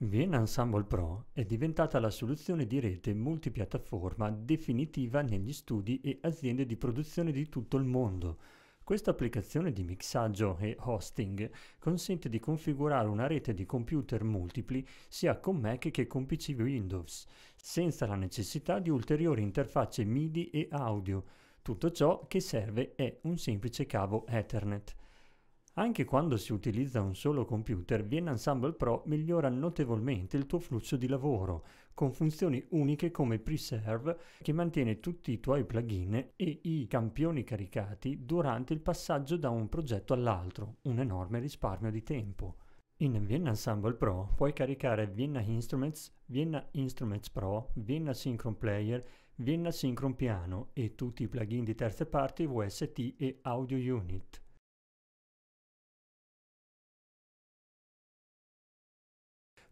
Vienna Ensemble Pro è diventata la soluzione di rete multipiattaforma definitiva negli studi e aziende di produzione di tutto il mondo. Questa applicazione di mixaggio e hosting consente di configurare una rete di computer multipli sia con Mac che con PC Windows, senza la necessità di ulteriori interfacce MIDI e audio. Tutto ciò che serve è un semplice cavo Ethernet. Anche quando si utilizza un solo computer, Vienna Ensemble Pro migliora notevolmente il tuo flusso di lavoro, con funzioni uniche come Preserve che mantiene tutti i tuoi plugin e i campioni caricati durante il passaggio da un progetto all'altro, un enorme risparmio di tempo. In Vienna Ensemble Pro puoi caricare Vienna Instruments, Vienna Instruments Pro, Vienna Synchron Player, Vienna Synchron Piano e tutti i plugin di terze parti VST e Audio Unit.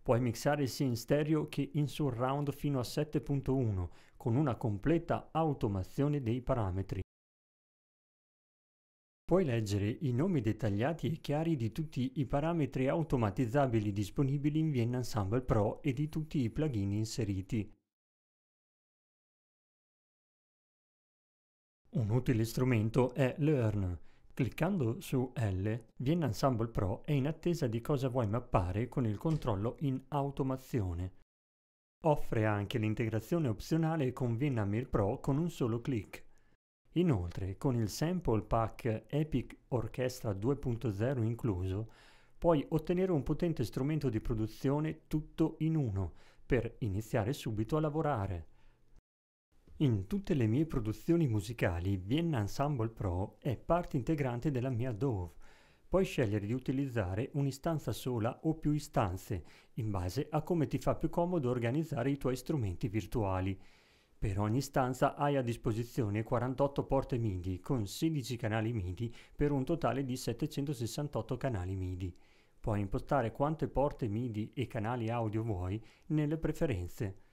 Puoi mixare sia in stereo che in surround fino a 7.1 con una completa automazione dei parametri. Puoi leggere i nomi dettagliati e chiari di tutti i parametri automatizzabili disponibili in Vienna Ensemble Pro e di tutti i plugin inseriti. Un utile strumento è Learn, Cliccando su L, Vienna Ensemble Pro è in attesa di cosa vuoi mappare con il controllo in automazione. Offre anche l'integrazione opzionale con Vienna Mir Pro con un solo clic. Inoltre, con il Sample Pack Epic Orchestra 2.0 incluso, puoi ottenere un potente strumento di produzione tutto in uno per iniziare subito a lavorare. In tutte le mie produzioni musicali Vienna Ensemble Pro è parte integrante della mia DAW. Puoi scegliere di utilizzare un'istanza sola o più istanze, in base a come ti fa più comodo organizzare i tuoi strumenti virtuali. Per ogni stanza hai a disposizione 48 porte MIDI con 16 canali MIDI per un totale di 768 canali MIDI. Puoi impostare quante porte MIDI e canali audio vuoi nelle preferenze.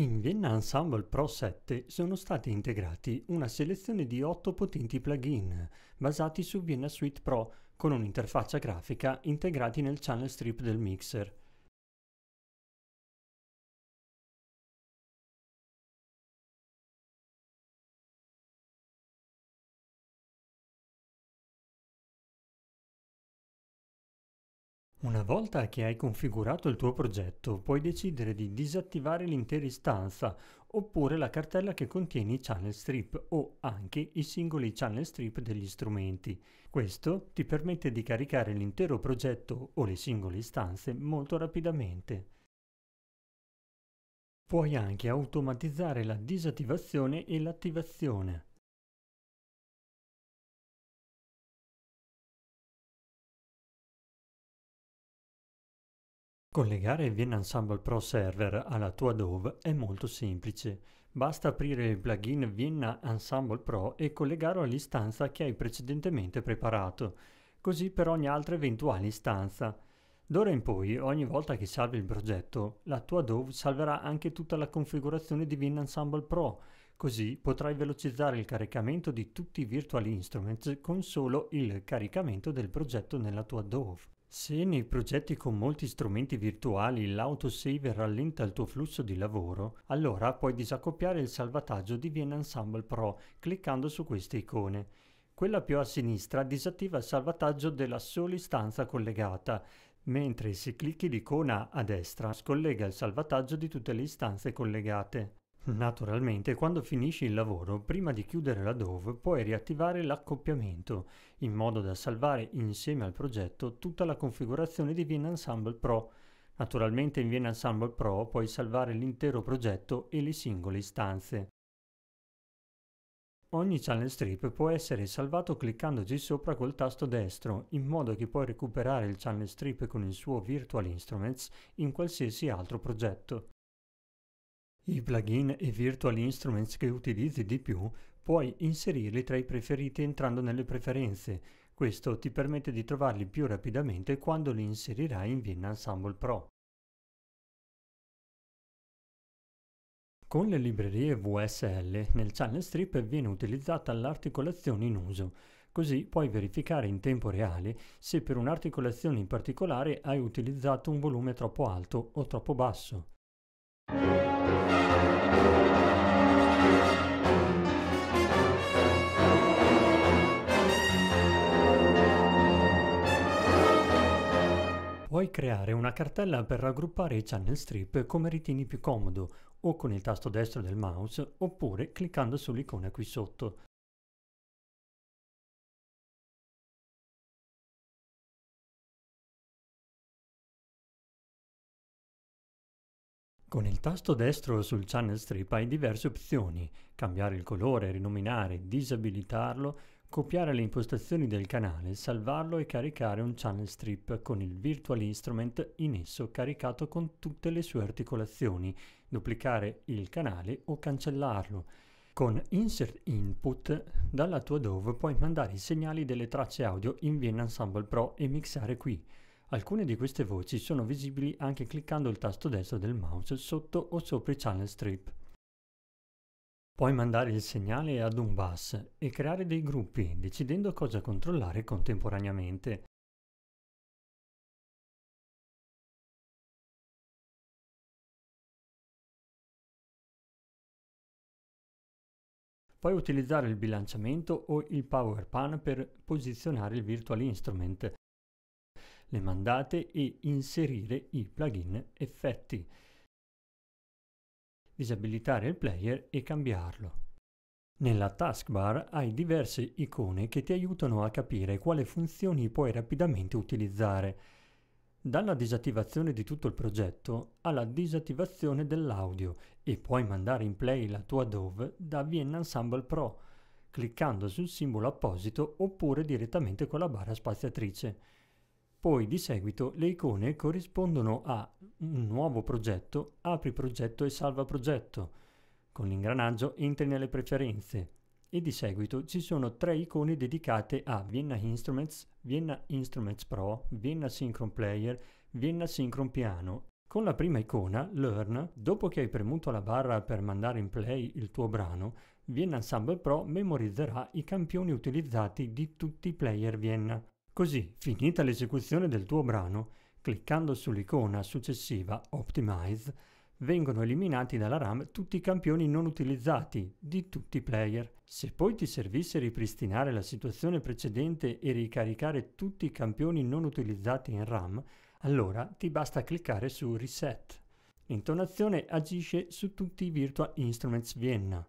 In Vienna Ensemble Pro 7 sono stati integrati una selezione di 8 potenti plugin basati su Vienna Suite Pro con un'interfaccia grafica integrati nel channel strip del mixer. Una volta che hai configurato il tuo progetto, puoi decidere di disattivare l'intera istanza oppure la cartella che contiene i channel strip o anche i singoli channel strip degli strumenti. Questo ti permette di caricare l'intero progetto o le singole istanze molto rapidamente. Puoi anche automatizzare la disattivazione e l'attivazione. Collegare Vienna Ensemble Pro Server alla tua DAW è molto semplice. Basta aprire il plugin Vienna Ensemble Pro e collegarlo all'istanza che hai precedentemente preparato, così per ogni altra eventuale istanza. D'ora in poi, ogni volta che salvi il progetto, la tua DAW salverà anche tutta la configurazione di Vienna Ensemble Pro, così potrai velocizzare il caricamento di tutti i Virtual Instruments con solo il caricamento del progetto nella tua DAW. Se nei progetti con molti strumenti virtuali l'autosave rallenta il tuo flusso di lavoro, allora puoi disaccoppiare il salvataggio di Vienna Ensemble Pro cliccando su queste icone. Quella più a sinistra disattiva il salvataggio della sola istanza collegata, mentre se clicchi l'icona a destra scollega il salvataggio di tutte le istanze collegate. Naturalmente, quando finisci il lavoro, prima di chiudere la DOV, puoi riattivare l'accoppiamento, in modo da salvare insieme al progetto tutta la configurazione di Vienna Ensemble Pro. Naturalmente in Vienna Ensemble Pro puoi salvare l'intero progetto e le singole istanze. Ogni channel strip può essere salvato cliccandoci sopra col tasto destro, in modo che puoi recuperare il channel strip con il suo Virtual Instruments in qualsiasi altro progetto. I plugin e virtual instruments che utilizzi di più puoi inserirli tra i preferiti entrando nelle preferenze. Questo ti permette di trovarli più rapidamente quando li inserirai in Vienna Ensemble Pro. Con le librerie VSL nel channel strip viene utilizzata l'articolazione in uso. Così puoi verificare in tempo reale se per un'articolazione in particolare hai utilizzato un volume troppo alto o troppo basso. Puoi creare una cartella per raggruppare i channel strip come ritieni più comodo, o con il tasto destro del mouse, oppure cliccando sull'icona qui sotto. Con il tasto destro sul channel strip hai diverse opzioni, cambiare il colore, rinominare, disabilitarlo, copiare le impostazioni del canale, salvarlo e caricare un channel strip con il Virtual Instrument in esso caricato con tutte le sue articolazioni, duplicare il canale o cancellarlo. Con Insert Input dalla tua DAW puoi mandare i segnali delle tracce audio in Vienna Ensemble Pro e mixare qui. Alcune di queste voci sono visibili anche cliccando il tasto destro del mouse sotto o sopra i channel strip. Puoi mandare il segnale ad un bus e creare dei gruppi, decidendo cosa controllare contemporaneamente. Puoi utilizzare il bilanciamento o il power pan per posizionare il virtual instrument, le mandate e inserire i plugin effetti, disabilitare il player e cambiarlo. Nella taskbar hai diverse icone che ti aiutano a capire quale funzioni puoi rapidamente utilizzare, dalla disattivazione di tutto il progetto alla disattivazione dell'audio e puoi mandare in play la tua DAW da Vienna Ensemble Pro, cliccando sul simbolo apposito oppure direttamente con la barra spaziatrice. Poi di seguito le icone corrispondono a un nuovo progetto, apri progetto e salva progetto. Con l'ingranaggio entri nelle preferenze e di seguito ci sono tre icone dedicate a Vienna Instruments, Vienna Instruments Pro, Vienna Synchron Player, Vienna Synchron Piano. Con la prima icona, Learn, dopo che hai premuto la barra per mandare in play il tuo brano, Vienna Ensemble Pro memorizzerà i campioni utilizzati di tutti i player Vienna. Così, finita l'esecuzione del tuo brano, cliccando sull'icona successiva Optimize, vengono eliminati dalla RAM tutti i campioni non utilizzati di tutti i player. Se poi ti servisse ripristinare la situazione precedente e ricaricare tutti i campioni non utilizzati in RAM, allora ti basta cliccare su Reset. L'intonazione agisce su tutti i Virtual Instruments Vienna.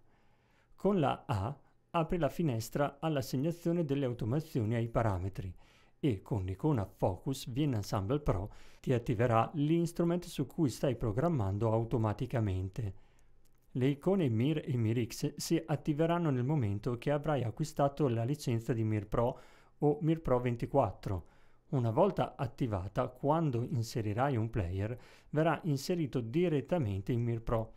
Con la A apri la finestra all'assegnazione delle automazioni ai parametri e con l'icona Focus Vienna Ensemble Pro ti attiverà l'instrument su cui stai programmando automaticamente. Le icone Mir e MirX si attiveranno nel momento che avrai acquistato la licenza di Mir Pro o Mir Pro 24. Una volta attivata, quando inserirai un player, verrà inserito direttamente in Mir Pro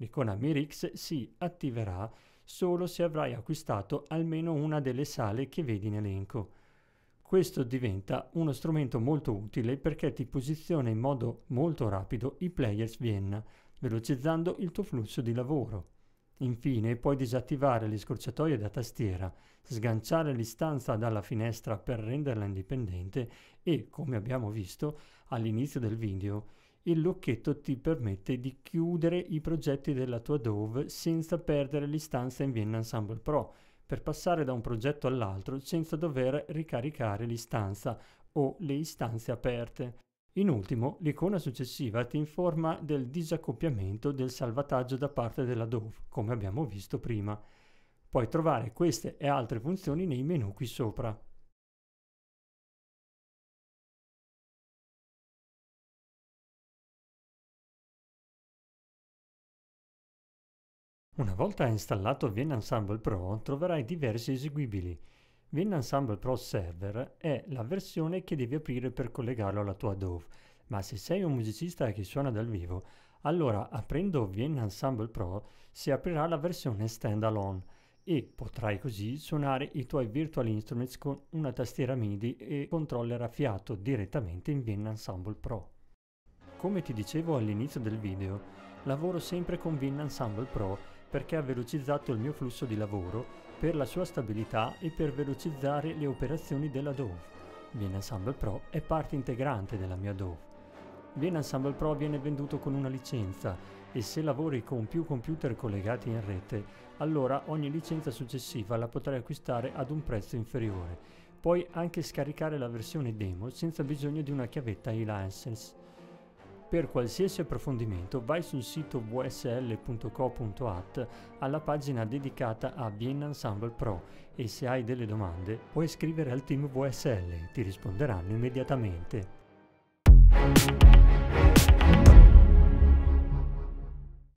L'icona Mirix si attiverà solo se avrai acquistato almeno una delle sale che vedi in elenco. Questo diventa uno strumento molto utile perché ti posiziona in modo molto rapido i players Vienna, velocizzando il tuo flusso di lavoro. Infine puoi disattivare le scorciatoie da tastiera, sganciare l'istanza dalla finestra per renderla indipendente e, come abbiamo visto all'inizio del video, il lucchetto ti permette di chiudere i progetti della tua DAW senza perdere l'istanza in Vienna Ensemble Pro, per passare da un progetto all'altro senza dover ricaricare l'istanza o le istanze aperte. In ultimo, l'icona successiva ti informa del disaccoppiamento del salvataggio da parte della DAW, come abbiamo visto prima. Puoi trovare queste e altre funzioni nei menu qui sopra. Una volta installato Vienna Ensemble Pro troverai diversi eseguibili. Vienna Ensemble Pro Server è la versione che devi aprire per collegarlo alla tua DAW, ma se sei un musicista che suona dal vivo, allora aprendo Vienna Ensemble Pro si aprirà la versione standalone e potrai così suonare i tuoi virtual instruments con una tastiera MIDI e controller a fiato direttamente in Vin Ensemble Pro. Come ti dicevo all'inizio del video, lavoro sempre con Vin Ensemble Pro perché ha velocizzato il mio flusso di lavoro per la sua stabilità e per velocizzare le operazioni della Dove. Vin Ensemble Pro è parte integrante della mia Dove. Vin Ensemble Pro viene venduto con una licenza e se lavori con più computer collegati in rete, allora ogni licenza successiva la potrai acquistare ad un prezzo inferiore. Puoi anche scaricare la versione demo senza bisogno di una chiavetta e-license. Per qualsiasi approfondimento vai sul sito vsl.co.at alla pagina dedicata a Vienna Ensemble Pro e se hai delle domande puoi scrivere al team VSL, ti risponderanno immediatamente.